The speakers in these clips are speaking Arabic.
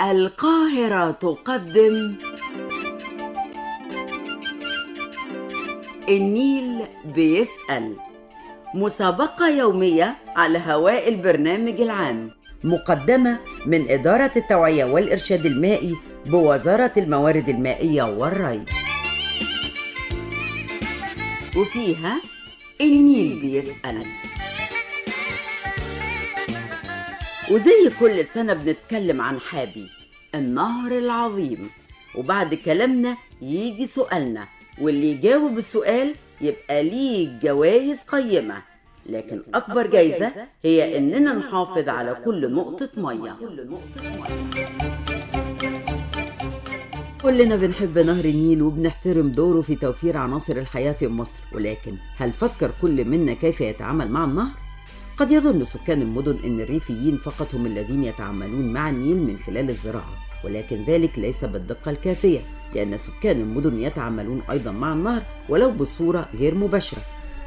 القاهرة تقدم النيل بيسأل. مسابقة يومية على هواء البرنامج العام. مقدمة من إدارة التوعية والإرشاد المائي بوزارة الموارد المائية والري. وفيها النيل بيسأل. وزي كل سنة بنتكلم عن حابي النهر العظيم. وبعد كلامنا يجي سؤالنا واللي يجاوب السؤال يبقى ليه جوائز قيمة. لكن أكبر جايزة هي إننا نحافظ على كل نقطة مية. كلنا بنحب نهر النيل وبنحترم دوره في توفير عناصر الحياة في مصر. ولكن هل فكر كل منا كيف يتعامل مع النهر؟ قد يظن سكان المدن أن الريفيين فقط هم الذين يتعاملون مع النيل من خلال الزراعة ولكن ذلك ليس بالدقة الكافية لأن سكان المدن يتعاملون أيضا مع النهر ولو بصورة غير مباشرة.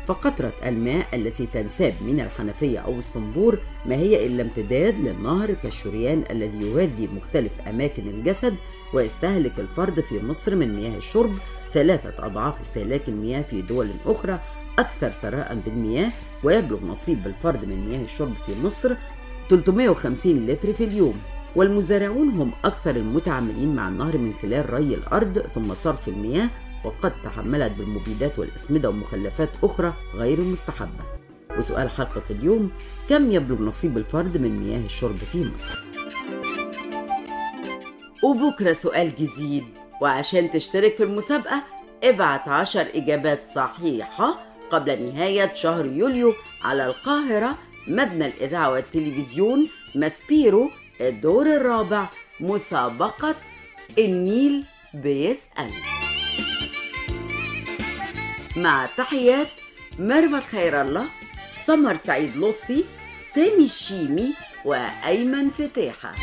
فقطرة الماء التي تنساب من الحنفية أو الصنبور ما هي إلا امتداد للنهر كالشريان الذي يغذي مختلف أماكن الجسد ويستهلك الفرد في مصر من مياه الشرب ثلاثة أضعاف استهلاك المياه في دول أخرى أكثر ثراء بالمياه ويبلغ نصيب الفرد من مياه الشرب في مصر 350 لتر في اليوم. والمزارعون هم أكثر المتعاملين مع النهر من خلال ري الأرض ثم صرف المياه وقد تحملت بالمبيدات والأسمدة ومخلفات أخرى غير مستحبة وسؤال حلقة اليوم كم يبلغ نصيب الفرد من مياه الشرب في مصر؟ وبكرة سؤال جديد. وعشان تشترك في المسابقة ابعت عشر إجابات صحيحة قبل نهاية شهر يوليو على القاهرة مبنى الإذاعة والتلفزيون ماسبيرو الدور الرابع مسابقة النيل بيسأل. مع تحيات ميرفت خير الله سمر سعيد لطفي سامي الشيمي وأيمن فتاحة